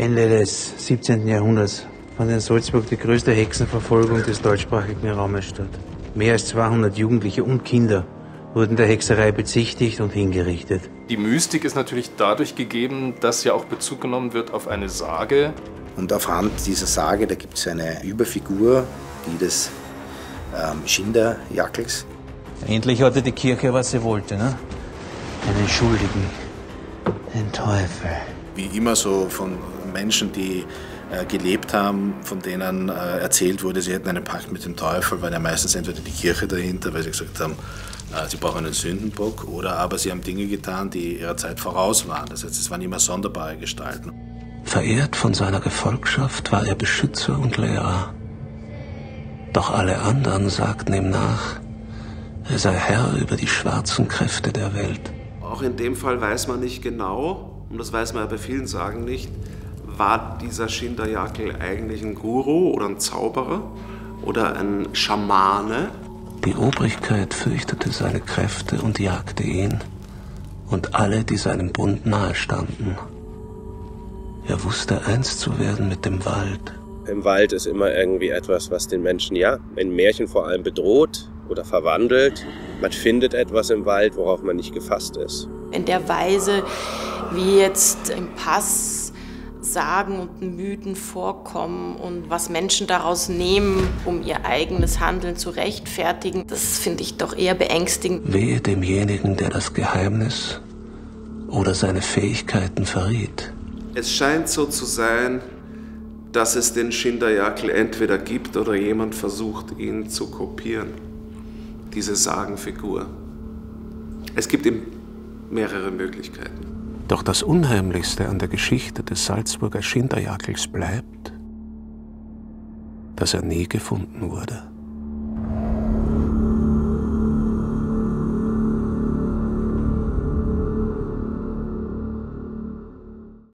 Ende des 17. Jahrhunderts fand in Salzburg die größte Hexenverfolgung des deutschsprachigen Raumes statt. Mehr als 200 Jugendliche und Kinder wurden der Hexerei bezichtigt und hingerichtet. Die Mystik ist natürlich dadurch gegeben, dass ja auch Bezug genommen wird auf eine Sage. Und aufhand dieser Sage, da gibt es eine Überfigur, die des ähm, Schinderjackels. Endlich hatte die Kirche, was sie wollte, ne? Einen Schuldigen, den Teufel. Wie immer so von Menschen, die äh, gelebt haben, von denen äh, erzählt wurde, sie hätten einen Pakt mit dem Teufel, weil ja meistens entweder die Kirche dahinter, weil sie gesagt haben, äh, sie brauchen einen Sündenbock, oder aber sie haben Dinge getan, die ihrer Zeit voraus waren. Das heißt, es waren immer sonderbare Gestalten. Verehrt von seiner Gefolgschaft war er Beschützer und Lehrer. Doch alle anderen sagten ihm nach, er sei Herr über die schwarzen Kräfte der Welt. Auch in dem Fall weiß man nicht genau, und das weiß man ja bei vielen Sagen nicht, war dieser Schinderjakel eigentlich ein Guru oder ein Zauberer oder ein Schamane? Die Obrigkeit fürchtete seine Kräfte und jagte ihn und alle, die seinem Bund nahestanden. Er wusste eins zu werden mit dem Wald. Im Wald ist immer irgendwie etwas, was den Menschen ja in Märchen vor allem bedroht oder verwandelt. Man findet etwas im Wald, worauf man nicht gefasst ist. In der Weise, wie jetzt im Pass Sagen und Mythen vorkommen und was Menschen daraus nehmen, um ihr eigenes Handeln zu rechtfertigen, das finde ich doch eher beängstigend. Wehe demjenigen, der das Geheimnis oder seine Fähigkeiten verriet. Es scheint so zu sein, dass es den Schinderjakel entweder gibt oder jemand versucht, ihn zu kopieren. Diese Sagenfigur. Es gibt ihm mehrere Möglichkeiten. Doch das Unheimlichste an der Geschichte des Salzburger Schinderjakels bleibt, dass er nie gefunden wurde.